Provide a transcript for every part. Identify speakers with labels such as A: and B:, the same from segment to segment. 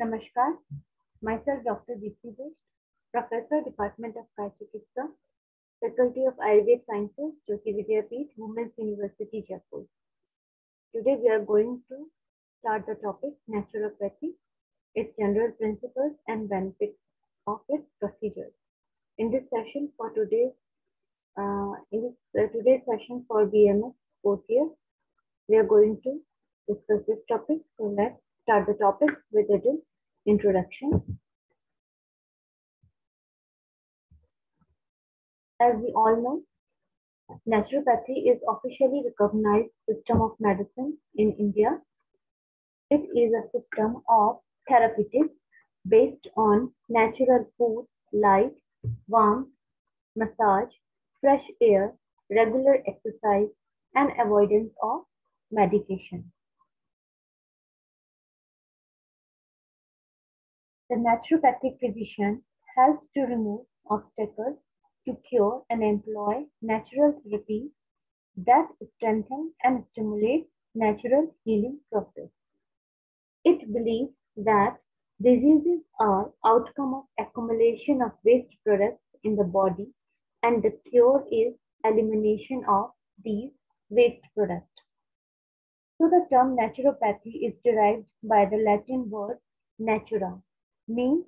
A: Namaskar. Myself Dr. Deepti Bish, Professor, Department of Kaya Chikitsa, Faculty of Ayurveda Sciences, Jayoti Vidyapeeth, Women's University, Jaipur. Today we are going to start the topic naturopathy, its general principles and benefits of its procedures. In this session for today's uh, in this uh, today's session for BMS year, we are going to discuss this topic. So let's start the topic with a little introduction. As we all know, naturopathy is officially recognized system of medicine in India. It is a system of therapeutics based on natural food, light, warmth, massage, fresh air, regular exercise, and avoidance of medication. The naturopathic physician helps to remove obstacles to cure and employ natural therapies that strengthen and stimulate natural healing process. It believes that diseases are outcome of accumulation of waste products in the body and the cure is elimination of these waste products. So the term naturopathy is derived by the Latin word natura, means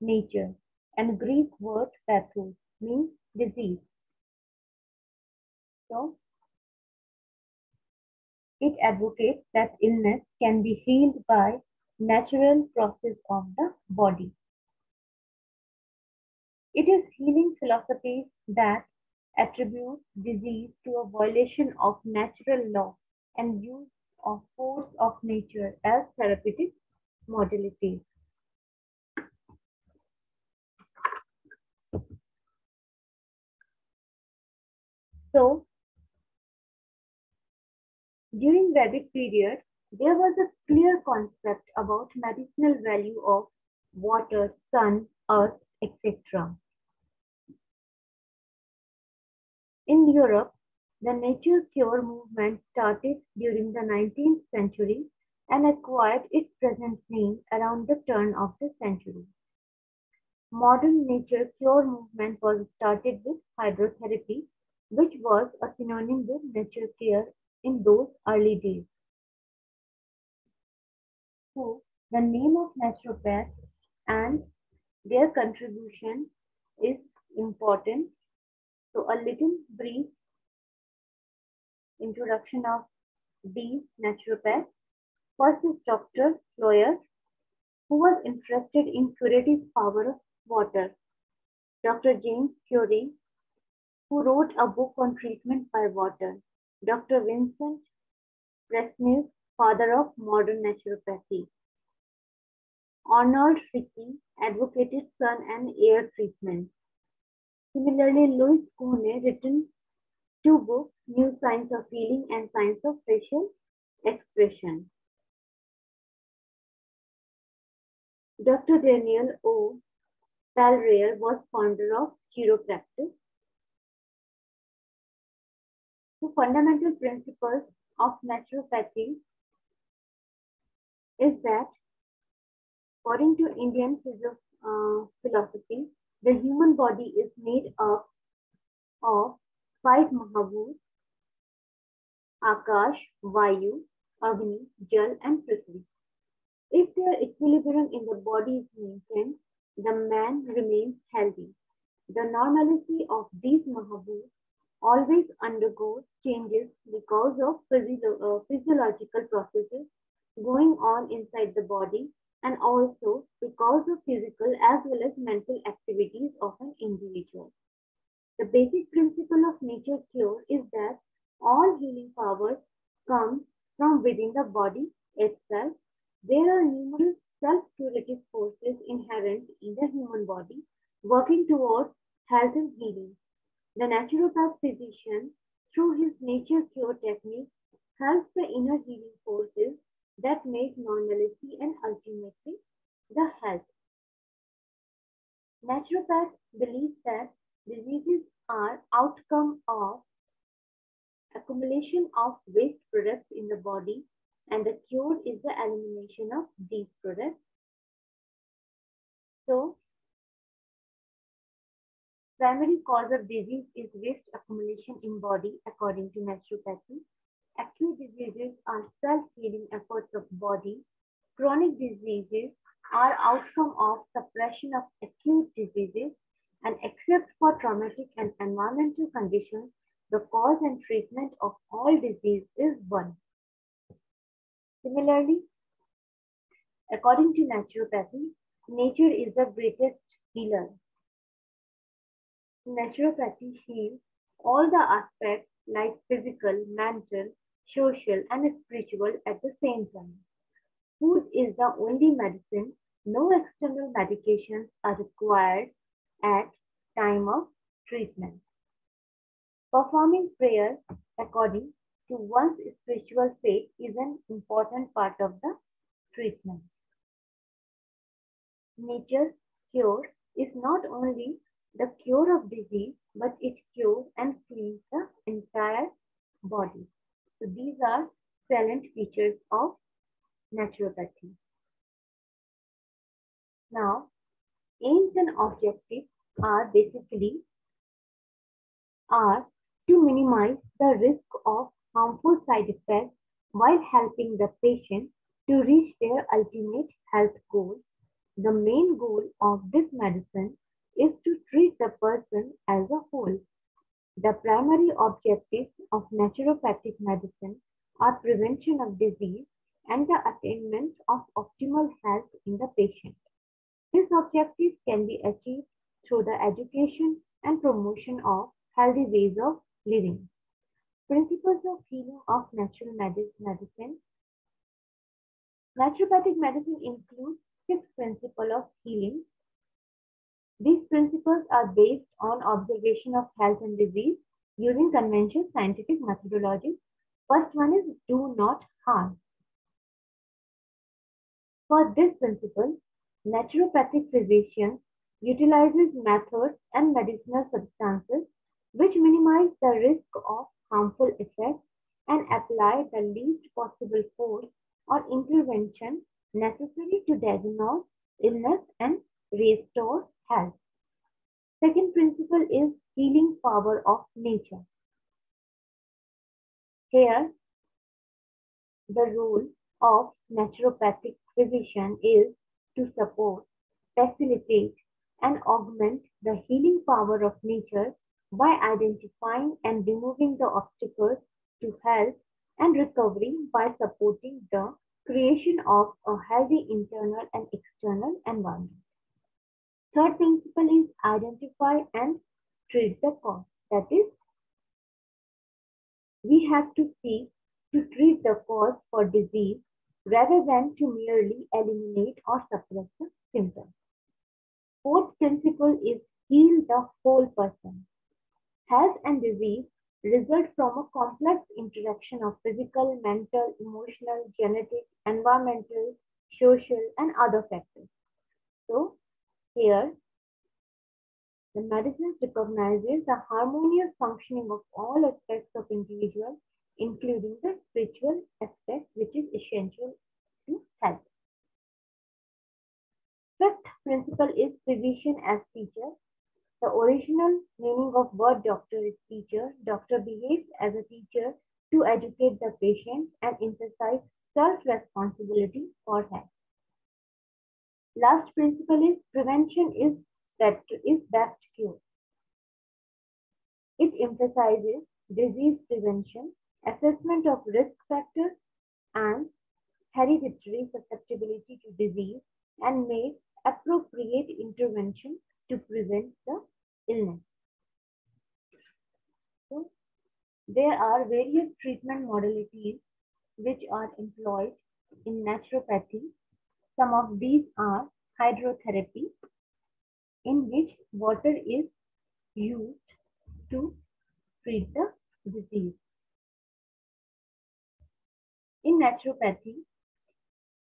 A: nature, and Greek word pathos, means disease. So it advocates that illness can be healed by natural process of the body. It is healing philosophies that attribute disease to a violation of natural law and use of force of nature as therapeutic modalities. So, during Vedic period, there was a clear concept about medicinal value of water, sun, earth, etc. In Europe, the nature cure movement started during the 19th century and acquired its present name around the turn of the century. Modern nature cure movement was started with hydrotherapy, which was a synonym with nature care in those early days. So, the name of naturopath and their contribution is important. So, a little brief introduction of these naturopaths. First is Dr. Floyer, who was interested in curative power of water. Dr. James Currie, who wrote a book on treatment by water. Dr. Vincent Priessnitz, father of modern naturopathy. Arnold Rikli advocated sun and air treatment. Similarly, Louis Kuhne written two books, New Science of Healing and Science of Facial Expression. Dr. Daniel O. Palmer was founder of chiropractic. The fundamental principles of naturopathy is that according to Indian uh, philosophy, the human body is made up of five Mahabhut, Akash, Vayu, Agni, Jal, and Prithvi. If their equilibrium in the body is maintained, the man remains healthy. The normalcy of these Mahabhuts always undergoes changes because of physio uh, physiological processes going on inside the body and also because of physical as well as mental activities of an individual. The basic principle of nature cure is that all healing powers come from within the body itself. There are numerous self-curative forces inherent in the human body working towards health and healing. The naturopath physician, through his nature cure technique, helps the inner healing forces that make normalcy and ultimately the health. Naturopath believes that diseases are outcome of accumulation of waste products in the body and the cure is the elimination of these products. So, primary cause of disease is waste accumulation in body according to naturopathy. Acute diseases are self-healing efforts of body. Chronic diseases are outcome of suppression of acute diseases and except for traumatic and environmental conditions, the cause and treatment of all disease is one. Similarly, according to naturopathy, nature is the greatest healer. Naturopathy heals all the aspects like physical, mental, social, and spiritual at the same time. Food is the only medicine. No external medications are required at time of treatment. Performing prayer according to one's spiritual faith is an important part of the treatment. Nature's cure is not only the cure of disease, but it cures and cleans the entire body. So these are salient features of naturopathy. Now, aims and objectives are basically are to minimize the risk of harmful side effects while helping the patient to reach their ultimate health goal. The main goal of this medicine is to treat the person as a whole. The primary objectives of naturopathic medicine are prevention of disease and the attainment of optimal health in the patient. These objectives can be achieved through the education and promotion of healthy ways of living. Principles of healing of natural medicine. Naturopathic medicine includes six principles of healing. These principles are based on observation of health and disease using conventional scientific methodology. First one is do not harm. For this principle, naturopathic physicians utilizes methods and medicinal substances which minimize the risk of harmful effects and apply the least possible force or intervention necessary to diagnose illness and restore health. Second principle is healing power of nature. Here, the role of naturopathic physician is to support, facilitate, and augment the healing power of nature by identifying and removing the obstacles to health and recovery by supporting the creation of a healthy internal and external environment. Third principle is identify and treat the cause. That is, we have to seek to treat the cause for disease rather than to merely eliminate or suppress the symptoms. Fourth principle is heal the whole person. Health and disease result from a complex interaction of physical, mental, emotional, genetic, environmental, social, and other factors. So, here, the medicine recognizes the harmonious functioning of all aspects of individual, including the spiritual aspect, which is essential to health. Fifth principle is physician as teacher. The original meaning of word doctor is teacher. Doctor behaves as a teacher to educate the patient and emphasize self-responsibility for health. Last principle is prevention is that is best cure. It emphasizes disease prevention, assessment of risk factors, and hereditary susceptibility to disease and makes appropriate intervention to prevent the illness. So, there are various treatment modalities which are employed in naturopathy. Some of these are hydrotherapy, in which water is used to treat the disease. In naturopathy,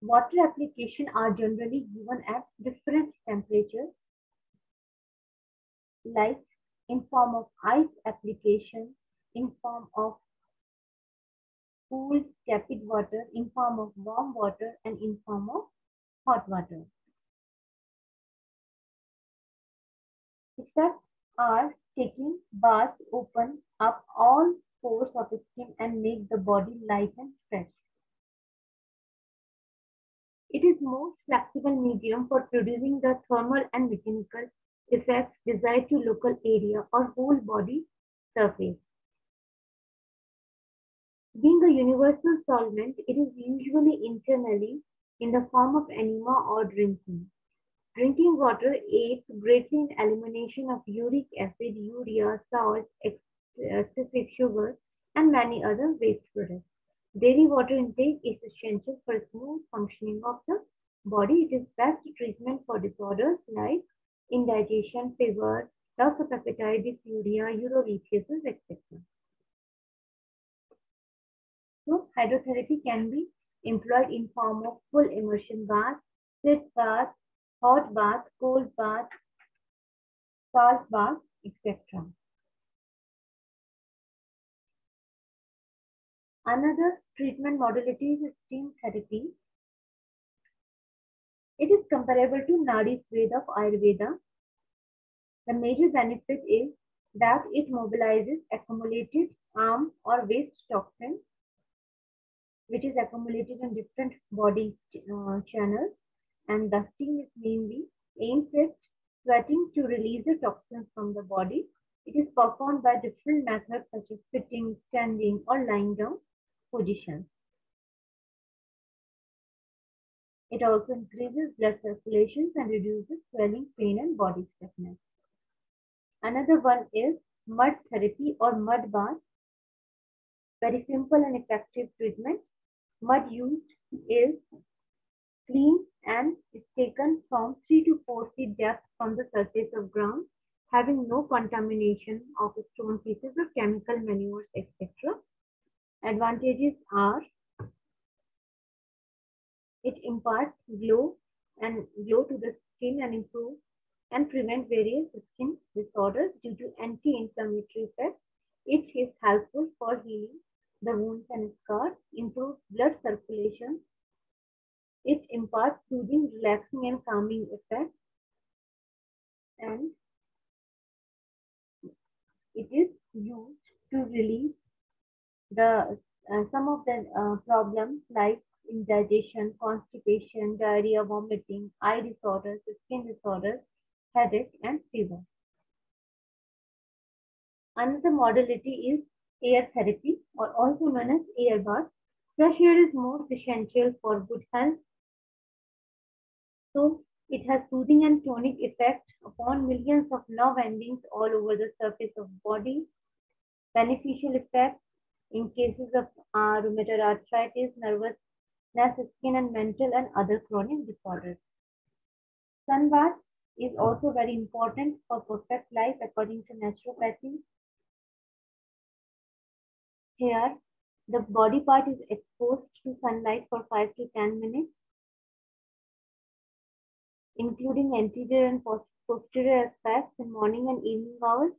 A: Water application are generally given at different temperatures, like in form of ice application, in form of cool tepid water, in form of warm water, and in form of hot water. Effects are taking baths open up all pores of the skin and make the body light and fresh. It is most flexible medium for producing the thermal and mechanical effects desired to local area or whole body surface. Being a universal solvent, it is usually internally in the form of enema or drinking. Drinking water aids greatly in elimination of uric acid, urea, salt, excessive sugar, and many other waste products. Dairy water intake is essential for smooth functioning of the body. It is best treatment for disorders like indigestion, fever, loss of appetite, dysuria, urolithiasis, etc. So hydrotherapy can be employed in form of full immersion bath, sit bath, hot bath, cold bath, salt bath, etc. Another treatment modality is steam therapy. It is comparable to Nadi Sveda of Ayurveda. The major benefit is that it mobilizes accumulated ama or waste toxin which is accumulated in different body uh, channels and dusting is mainly aimed at sweating to release the toxins from the body. It is performed by different methods such as sitting, standing or lying down positions. It also increases blood circulation and reduces swelling, pain and body stiffness. Another one is mud therapy or mud bath. Very simple and effective treatment Mud used is clean and is taken from 3 to 4 feet depth from the surface of ground, having no contamination of stone pieces or chemical manures, etc. Advantages are it imparts glow and glow to the skin and improve and prevent various skin disorders due to anti-inflammatory effects. It is helpful for healing the wounds and scars, improves blood circulation. It imparts soothing, relaxing, and calming effects. And it is used to relieve the uh, some of the uh, problems like indigestion, constipation, diarrhea, vomiting, eye disorders, skin disorders, headache, and fever. Another modality is air therapy or also known as air bath. Fresh air is most essential for good health. So it has soothing and tonic effect upon millions of nerve endings all over the surface of body. Beneficial effects in cases of uh, rheumatoid arthritis, nervous nervousness, skin and mental and other chronic disorders. Sun bath is also very important for perfect life according to naturopathy. Here, the body part is exposed to sunlight for 5 to 10 minutes, including anterior and posterior aspects in morning and evening hours.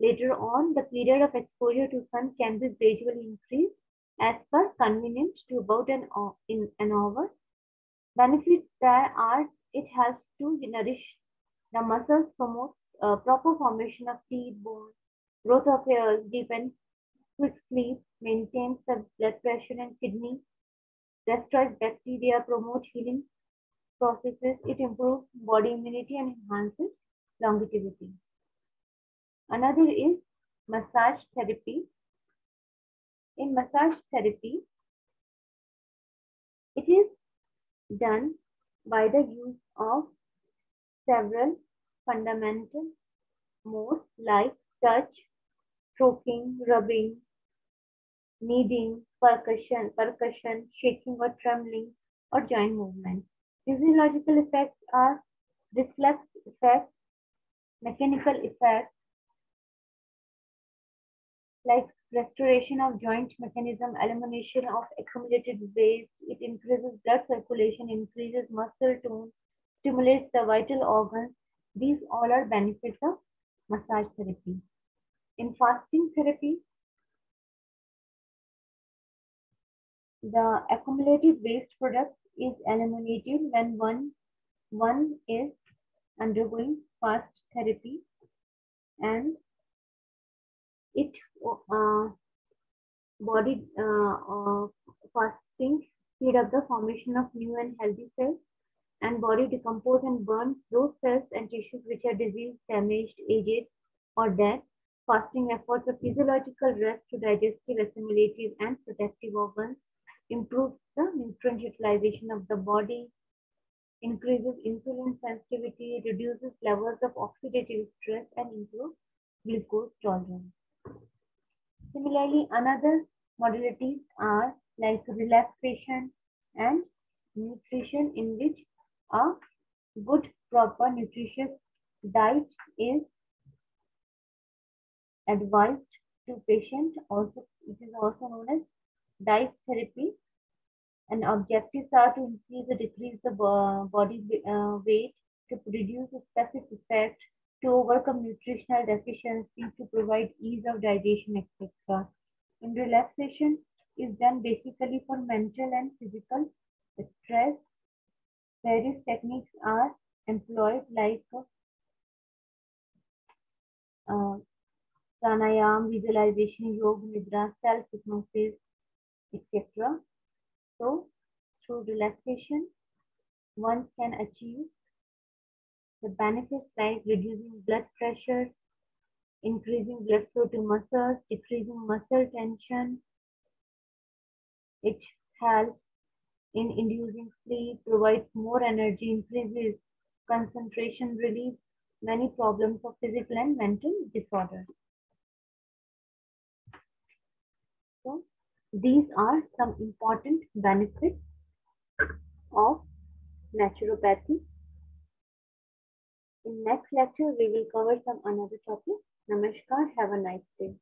A: Later on, the period of exposure to sun can be gradually increased as per convenience to about an, in an hour. Benefits there are it helps to nourish the muscles, promote uh, proper formation of teeth, bones, growth of hairs, deepen quick sleep, maintains the blood pressure and kidney, destroys bacteria, promotes healing processes, it improves body immunity and enhances longevity. Another is massage therapy. In massage therapy, it is done by the use of several fundamental modes like touch, stroking, rubbing, kneading, percussion, percussion, shaking or trembling, or joint movement. Physiological effects are reflex effects, mechanical effects, like restoration of joint mechanism, elimination of accumulated waste, it increases blood circulation, increases muscle tone, stimulates the vital organs. These all are benefits of massage therapy. In fasting therapy, The accumulated waste product is eliminated when one, one is undergoing fast therapy. and it uh, body uh, uh, fasting speed up the formation of new and healthy cells and body decompose and burn those cells and tissues which are diseased, damaged, aged, or dead. Fasting efforts a physiological rest to digestive, assimilative, and protective organs, improves the nutrient utilization of the body, increases insulin sensitivity, reduces levels of oxidative stress, and improves glucose tolerance. Similarly, another modalities are like relaxation and nutrition in which a good, proper, nutritious diet is advised to patient. Also, it is also known as diet therapy. And objectives are to increase or decrease the body uh, weight, to reduce the specific effect, to overcome nutritional deficiency, to provide ease of digestion, etc. And relaxation is done basically for mental and physical stress Various techniques are employed like uh, pranayam, visualization, yoga, nidra, self-hypnosis, etc. So, through relaxation, one can achieve the benefits like reducing blood pressure, increasing blood flow to muscles, decreasing muscle tension. It helps in inducing sleep, provides more energy, increases concentration, relieves many problems of physical and mental disorders. So, these are some important benefits of naturopathy. In next lecture, we will cover some another topic. Namaskar. Have a nice day.